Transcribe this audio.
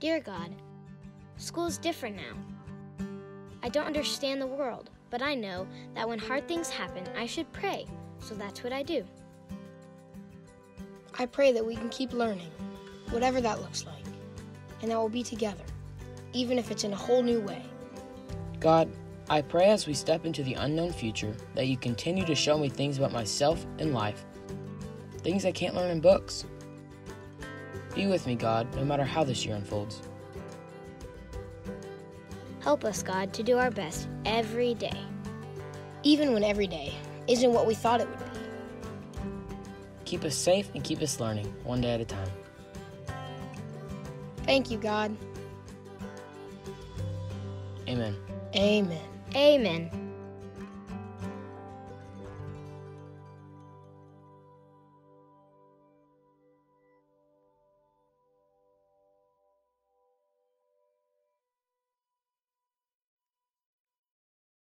Dear God, school's different now. I don't understand the world, but I know that when hard things happen, I should pray, so that's what I do. I pray that we can keep learning, whatever that looks like, and that we'll be together, even if it's in a whole new way. God, I pray as we step into the unknown future that you continue to show me things about myself and life, things I can't learn in books. Be with me, God, no matter how this year unfolds. Help us, God, to do our best every day. Even when every day isn't what we thought it would be. Keep us safe and keep us learning, one day at a time. Thank you, God. Amen. Amen. Amen.